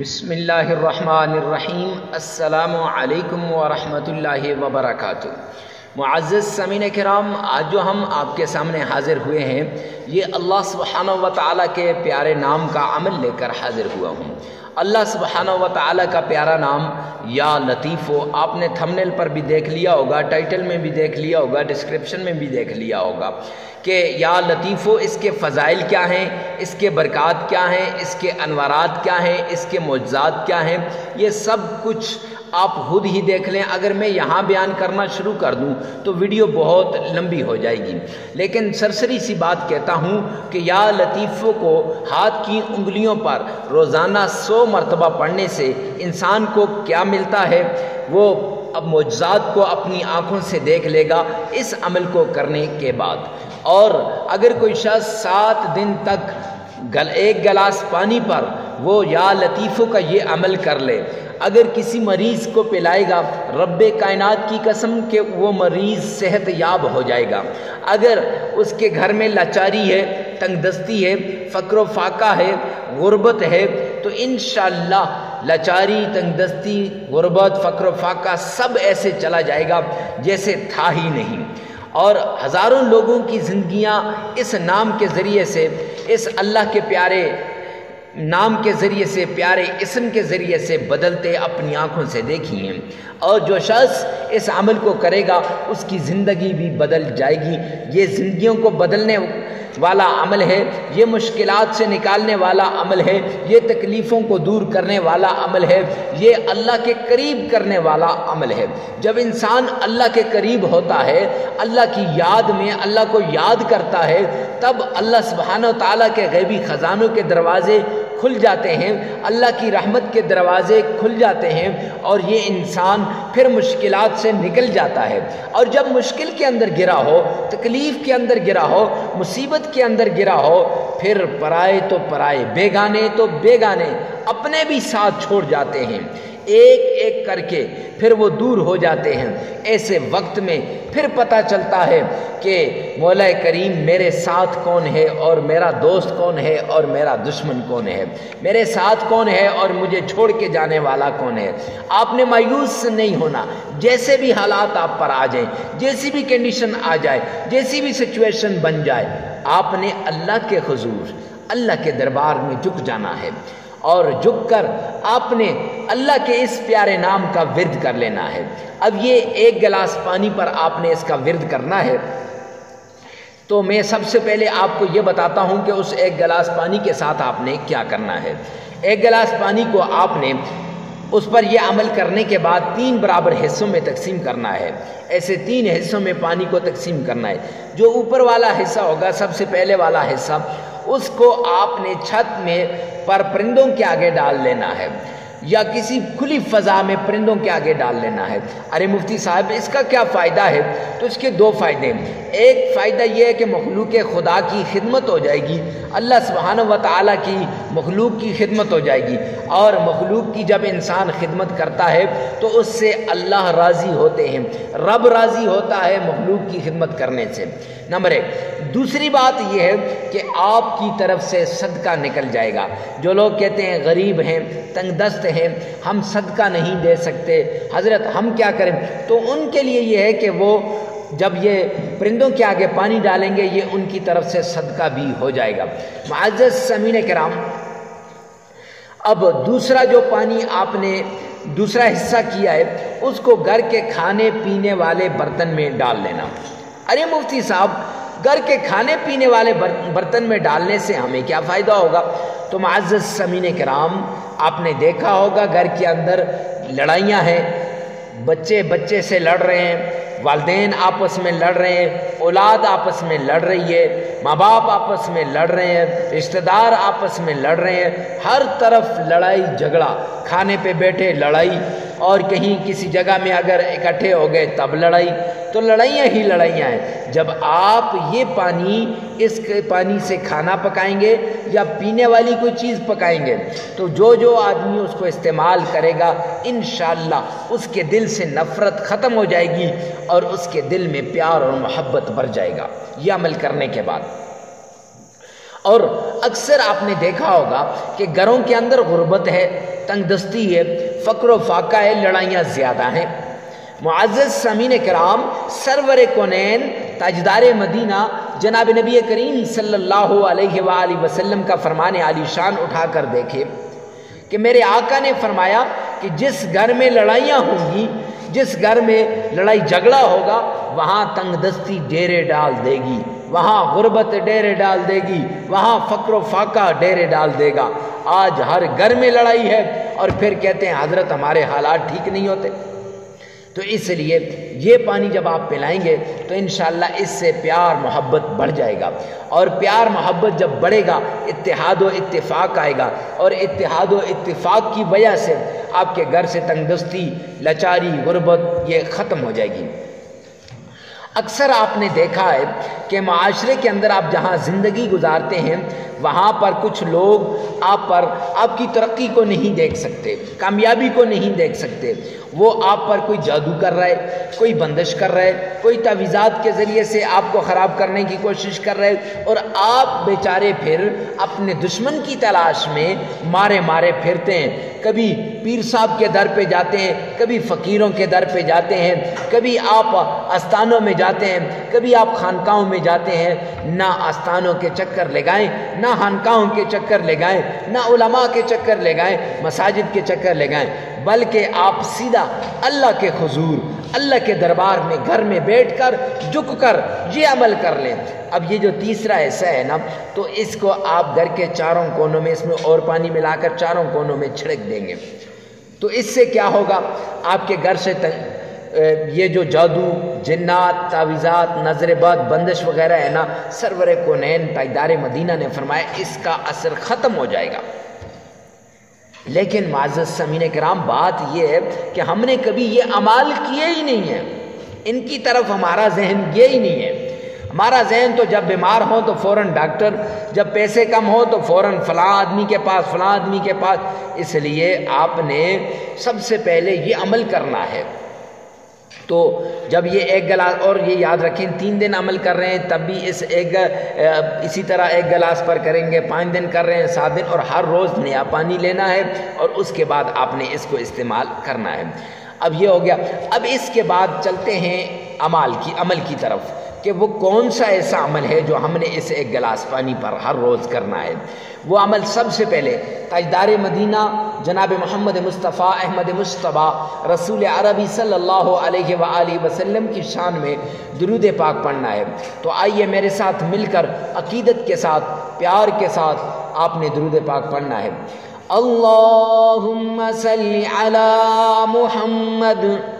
بسم اللہ الرحمن الرحیم۔ السلام علیکم ورحمۃ اللہ وبرکاتہ۔ معزز سمین کرام، آج جو ہم آپ کے سامنے حاضر ہوئے ہیں، یہ اللہ سبحانہ و تعالیٰ کے پیارے نام کا عمل لے کر حاضر ہوا ہوں۔ اللہ سبحانہ و تعالیٰ کا پیارا نام یا لطیف ہو۔ آپ نے تھمنیل پر بھی دیکھ لیا ہوگا ٹائٹل میں بھی دیکھ لیا ہوگا ڈسکرپشن میں بھی دیکھ لیا ہوگا کہ یا لطیف ہو، اس کے فضائل کیا ہیں، اس کے برکات کیا ہیں، اس کے انوارات کیا ہیں، اس کے معجزات کیا ہیں۔ یہ سب کچھ آپ خود ہی دیکھ لیں، اگر میں یہاں بیان کرنا شروع کر دوں تو ویڈیو بہت لمبی ہو جائے گی۔ لیکن سرسری سی بات کہتا ہوں کہ یا لطیفوں کو ہاتھ کی انگلیوں پر روزانہ سو مرتبہ پڑھنے سے انسان کو کیا ملتا ہے؟ وہ اب معجزات کو اپنی آنکھوں سے دیکھ لے گا اس عمل کو کرنے کے بعد۔ اور اگر کوئی شخص سات دن تک گل، ایک گلاس پانی پر وہ یا لطیفوں کا یہ عمل کر لے اگر کسی مریض کو پلائے گا، رب کائنات کی قسم کہ وہ مریض صحت یاب ہو جائے گا۔ اگر اس کے گھر میں لاچاری ہے، تنگ دستی ہے، فقر و فاقہ ہے، غربت ہے، تو انشاءاللہ لاچاری، تنگ دستی، غربت، فقر و فاقہ سب ایسے چلا جائے گا جیسے تھا ہی نہیں۔ اور ہزاروں لوگوں کی زندگیاں اس نام کے ذریعے سے، اس اللہ کے پیارے نام کے ذریعے سے، پیارے اسم کے ذریعے سے بدلتے اپنی آنکھوں سے دیکھی ہیں اور جو شخص اس عمل کو کرے گا، اس کی زندگی بھی بدل جائے گی۔ یہ زندگیوں کو بدلنے والا عمل ہے، یہ مشکلات سے نکالنے والا عمل ہے، یہ تکلیفوں کو دور کرنے والا عمل ہے۔ یہ اللہ کے قریب کرنے والا عمل ہے۔ جب انسان اللہ کے قریب ہوتا ہے، اللہ کی یاد میں اللہ کو یاد کرتا ہے، تب اللہ سبحانہ و تعالیٰ کے غیبی خزانوں کے دروازے کھل جاتے ہیں، اللہ کی رحمت کے دروازے کھل جاتے ہیں اور یہ انسان پھر مشکلات سے نکل جاتا ہے۔ اور جب مشکل کے اندر گرا ہو، تکلیف کے اندر گرا ہو، مصیبت کے اندر گرا ہو، پھر پرائے تو پرائے، بیگانے تو بیگانے، اپنے بھی ساتھ چھوڑ جاتے ہیں۔ ایک ایک کر کے پھر وہ دور ہو جاتے ہیں۔ ایسے وقت میں پھر پتہ چلتا ہے کہ مولا کریم میرے ساتھ کون ہے اور میرا دوست کون ہے اور میرا دشمن کون ہے۔ میرے ساتھ کون ہے اور مجھے چھوڑ کے جانے والا کون ہے۔ آپ نے مایوس نہیں ہونا۔ جیسے بھی حالات آپ پر آ جائیں، جیسی بھی کنڈیشن آ جائے، جیسی بھی سچویشن بن جائے، آپ نے اللہ کے حضور، اللہ کے دربار میں جھک جانا ہے۔ اور جھک کر آپ نے اللہ کے اس پیارے نام کا ورد کر لینا ہے۔ اب یہ ایک گلاس پانی پر آپ نے اس کا ورد کرنا ہے۔ تو میں سب سے پہلے آپ کو یہ بتاتا ہوں کہ اس ایک گلاس پانی کے ساتھ آپ نے کیا کرنا ہے۔ ایک گلاس پانی کو آپ نے اس پر یہ عمل کرنے کے بعد تین برابر حصوں میں تقسیم کرنا ہے۔ ایسے تین حصوں میں پانی کو تقسیم کرنا ہے۔ جو اوپر والا حصہ ہوگا، سب سے پہلے والا حصہ اس کو آپ نے چھت میں پر پرندوں کے آگے ڈال لینا ہے۔ یا کسی کھلی فضا میں پرندوں کے آگے ڈال لینا ہے۔ ارے مفتی صاحب، اس کا کیا فائدہ ہے؟ تو اس کے دو فائدے ہیں۔ ایک فائدہ یہ ہے کہ مخلوق خدا کی خدمت ہو جائے گی۔ اللہ سبحانہ و تعالیٰ کی مخلوق کی خدمت ہو جائے گی۔ اور مخلوق کی جب انسان خدمت کرتا ہے، تو اس سے اللہ راضی ہوتے ہیں۔ رب راضی ہوتا ہے مخلوق کی خدمت کرنے سے۔ نمبر ایک۔ دوسری بات یہ ہے کہ آپ کی طرف سے صدقہ نکل جائے گا۔ جو لوگ کہتے ہیں غریب ہیں، تنگ دست ہیں، ہم صدقہ نہیں دے سکتے۔ حضرت، ہم کیا کریں؟ تو ان کے لیے یہ ہے کہ وہ جب یہ پرندوں کے آگے پانی ڈالیں گے، یہ ان کی طرف سے صدقہ بھی ہو جائے گا۔ معزز سمین کرام، اب دوسرا جو پانی آپ نے دوسرا حصہ کیا ہے، اس کو گھر کے کھانے پینے والے برتن میں ڈال لینا۔ ارے مفتی صاحب، گھر کے کھانے پینے والے برتن میں ڈالنے سے ہمیں کیا فائدہ ہوگا؟ تو معزز سمین کرام آپ نے دیکھا ہوگا گھر کے اندر لڑائیاں ہیں۔ بچے بچے سے لڑ رہے ہیں، والدین آپس میں لڑ رہے ہیں، اولاد آپس میں لڑ رہی ہے، ماں باپ آپس میں لڑ رہے ہیں، رشتہ دار آپس میں لڑ رہے ہیں۔ ہر طرف لڑائی جھگڑا، کھانے پہ بیٹھے لڑائی۔ اور کہیں کسی جگہ میں اگر اکٹھے ہو گئے تب لڑائی۔ تو لڑائیاں ہی لڑائیاں ہیں۔ جب آپ یہ پانی اس پانی سے کھانا پکائیں گے یا پینے والی کوئی چیز پکائیں گے، تو جو جو آدمی اس کو استعمال کرے گا، انشاءاللہ اس کے دل سے نفرت ختم ہو جائے گی اور اس کے دل میں پیار اور محبت بڑھ جائے گا۔ یہ عمل کرنے کے بعد۔ اور اکثر آپ نے دیکھا ہوگا کہ گھروں کے اندر غربت ہے۔ تنگ دستی ہے، فقر و فاقہ ہے، لڑائیاں زیادہ ہیں۔ معزز سمین کرام، سرور کونین، تاجدار مدینہ، جناب نبی کریم صلی اللہ علیہ وآلہ وسلم کا فرمان علی شان اٹھا کر دیکھے کہ میرے آقا نے فرمایا کہ جس گھر میں لڑائیاں ہوں گی، جس گھر میں لڑائی جھگڑا ہوگا، وہاں تنگ دستی ڈیرے ڈال دے گی۔ وہاں غربت ڈیرے ڈال دے گی، وہاں فقر و فاقہ ڈیرے ڈال دے گا۔ آج ہر گھر میں لڑائی ہے اور پھر کہتے ہیں، حضرت ہمارے حالات ٹھیک نہیں ہوتے۔ تو اس لیے یہ پانی جب آپ پلائیں گے تو انشاءاللہ اس سے پیار محبت بڑھ جائے گا۔ اور پیار محبت جب بڑھے گا، اتحاد و اتفاق آئے گا۔ اور اتحاد و اتفاق کی وجہ سے آپ کے گھر سے تنگدستی لچاری، غربت یہ ختم ہو جائے گی۔ اکثر آپ نے دیکھا ہے کہ معاشرے کے اندر آپ جہاں زندگی گزارتے ہیں، وہاں پر کچھ لوگ آپ پر آپ کی ترقی کو نہیں دیکھ سکتے، کامیابی کو نہیں دیکھ سکتے۔ وہ آپ پر کوئی جادو کر رہا ہے، کوئی بندش کر رہا ہے، کوئی تعویذات کے ذریعے سے آپ کو خراب کرنے کی کوشش کر رہے اور آپ بیچارے پھر اپنے دشمن کی تلاش میں مارے مارے پھرتے ہیں۔ کبھی پیر صاحب کے در پہ جاتے ہیں، کبھی فقیروں کے در پہ جاتے ہیں، کبھی آپ آستانوں میں جاتے ہیں، کبھی آپ خانقاہوں میں جاتے ہیں۔ نہ آستانوں کے چکر لگائیں نہ خانقاہوں کے چکر لگائیں نہ علماء کے چکر لگائیں مساجد کے چکر لگائیں بلکہ آپ سیدھا اللہ کے حضور، اللہ کے دربار میں گھر میں بیٹھ کر جھک کر یہ عمل کر لیں۔ اب یہ جو تیسرا ایسا ہے نا، تو اس کو آپ گھر کے چاروں کونوں میں، اس میں اور پانی ملا کر چاروں کونوں میں چھڑک دیں گے۔ تو اس سے کیا ہوگا؟ آپ کے گھر سے یہ جو جادو، جنات، تعویذات، نظر بد بندش وغیرہ ہے نا، سرور کونین تائیدار مدینہ نے فرمایا، اس کا اثر ختم ہو جائے گا۔ لیکن معزز سمین کرام، بات یہ ہے کہ ہم نے کبھی یہ عمال کیے ہی نہیں ہیں۔ ان کی طرف ہمارا ذہن یہ ہی نہیں ہے۔ ہمارا ذہن تو جب بیمار ہو تو فوراً ڈاکٹر، جب پیسے کم ہوں تو فوراً فلاں آدمی کے پاس، فلاں آدمی کے پاس۔ اس لیے آپ نے سب سے پہلے یہ عمل کرنا ہے۔ تو جب یہ ایک گلاس اور یہ یاد رکھیں، تین دن عمل کر رہے ہیں، تب بھی اس ایک اسی طرح ایک گلاس پر کریں گے، پانچ دن کر رہے ہیں، سات دن، اور ہر روز نیا پانی لینا ہے، اور اس کے بعد آپ نے اس کو استعمال کرنا ہے۔ اب یہ ہو گیا۔ اب اس کے بعد چلتے ہیں عمال کی، عمل کی طرف۔ کہ وہ کون سا ایسا عمل ہے جو ہم نے اس ایک گلاس پانی پر ہر روز کرنا ہے۔ وہ عمل سب سے پہلے تاجدار مدینہ جناب محمد مصطفیٰ احمد مصطفیٰ رسول عربی صلی اللہ علیہ وآلہ وسلم کی شان میں درود پاک پڑھنا ہے۔ تو آئیے میرے ساتھ مل کر عقیدت کے ساتھ، پیار کے ساتھ آپ نے درود پاک پڑھنا ہے۔ اللہم صلی علی محمد۔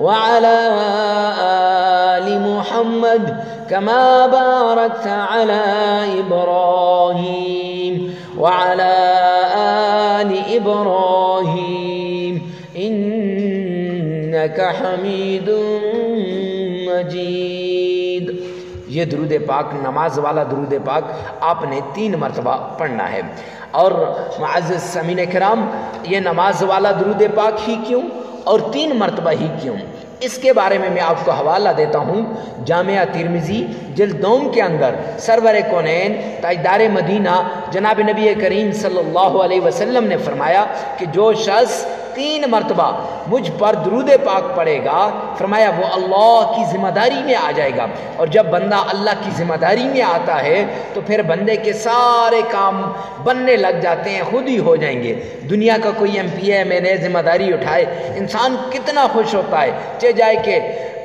وعلى آل محمد كما باركت على إبراهيم وعلى آل إبراهيم إنك حميد مجيد. یہ درود پاک نماز والا درود پاک آپ نے تین مرتبہ پڑھنا ہے۔ اور معزز سمین کرام یہ نماز والا درود پاک ہی کیوں؟ اور تین مرتبہ ہی کیوں؟ اس کے بارے میں میں آپ کو حوالہ دیتا ہوں۔ جامعہ ترمزی جلدوم کے اندر سرور کونین، تاجدار مدینہ، جناب نبی کریم صلی اللہ علیہ وسلم نے فرمایا کہ جو شخص تین مرتبہ مجھ پر درود پاک پڑے گا۔ فرمایا، وہ اللہ کی ذمہ داری میں آ جائے گا۔ اور جب بندہ اللہ کی ذمہ داری میں آتا ہے، تو پھر بندے کے سارے کام بننے لگ جاتے ہیں، خود ہی ہو جائیں گے۔ دنیا کا کوئی ایم پی اے، میں نے ذمہ داری اٹھائے انسان کتنا خوش ہوتا ہے۔ چاہے جائے کہ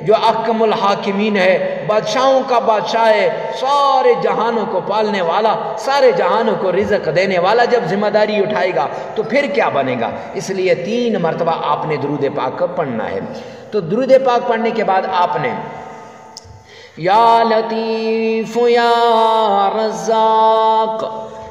جو احکم الحاکمین ہے، بادشاہوں کا بادشاہ ہے، سارے جہانوں کو پالنے والا، سارے جہانوں کو رزق دینے والا جب ذمہ داری اٹھائے گا، تو پھر کیا بنے گا؟ اس لیے تین مرتبہ آپ نے درود پاک پڑھنا ہے۔ تو درود پاک پڑھنے کے بعد آپ نے، یا لطیف یا رزاق،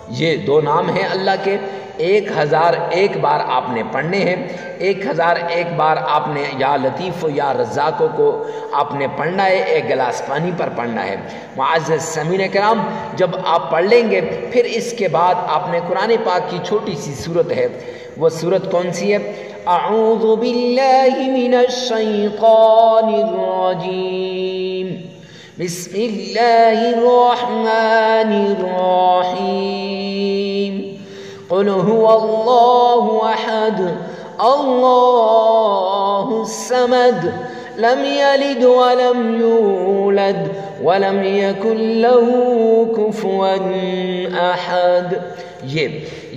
یہ دو نام ہیں اللہ کے۔ ایک ہزار ایک بار آپ نے پڑھنے ہیں، ایک ہزار ایک بار آپ نے یا لطیف و یا رزاقوں کو آپ نے پڑھنا ہے، ایک گلاس پانی پر پڑھنا ہے۔ معزز سمین کرام جب آپ پڑھ لیں گے، پھر اس کے بعد آپ نے قرآن پاک کی چھوٹی سی صورت ہے۔ وہ صورت کون سی ہے؟ اعوذ باللہ من الشیطان الرجیم۔ بسم اللہ الرحمن الرحیم۔ قل هو اللہ احد اللہ السمد لم يلد ولم يولد. ولم يكن له كفوا احد یہ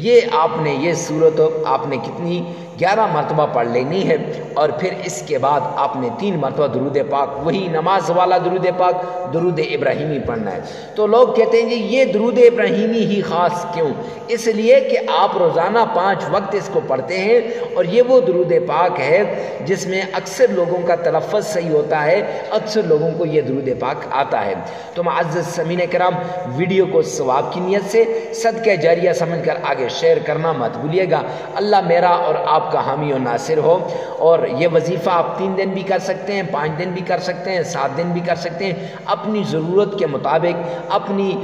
یہ آپ نے یہ صورت آپ نے کتنی گیارہ مرتبہ پڑھ لینی ہے اور پھر اس کے بعد آپ نے تین مرتبہ درود پاک، وہی نماز والا درود پاک، درود ابراہیمی پڑھنا ہے۔ تو لوگ کہتے ہیں جی یہ درود ابراہیمی ہی خاص کیوں؟ اس لیے کہ آپ روزانہ پانچ وقت اس کو پڑھتے ہیں اور یہ وہ درود پاک ہے جس میں اکثر لوگوں کا تلفظ صحیح ہوتا ہے، اکثر لوگوں کو یہ درود پاک آتا ہے۔ تو معزز سمین کرام، ویڈیو کو ثواب کی نیت سے صدقہ جاریہ سمجھ کر آگے شیئر کرنا مت بھولیے گا۔ اللہ میرا اور آپ کا حامی و ناصر ہو۔ اور یہ وظیفہ آپ تین دن بھی کر سکتے ہیں، پانچ دن بھی کر سکتے ہیں، سات دن بھی کر سکتے ہیں۔ اپنی ضرورت کے مطابق، اپنی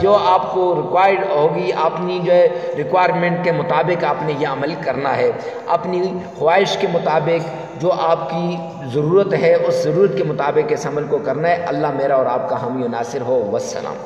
جو آپ کو ریکوائرڈ ہوگی، اپنی جو ہے ریکوائرمنٹ کے مطابق آپ نے یہ عمل کرنا ہے۔ اپنی خواہش کے مطابق جو آپ کی ضرورت ہے، اس ضرورت کے مطابق اس عمل کو کرنا ہے۔ اللہ میرا اور آپ کا حامی و ناصر ہو وسلام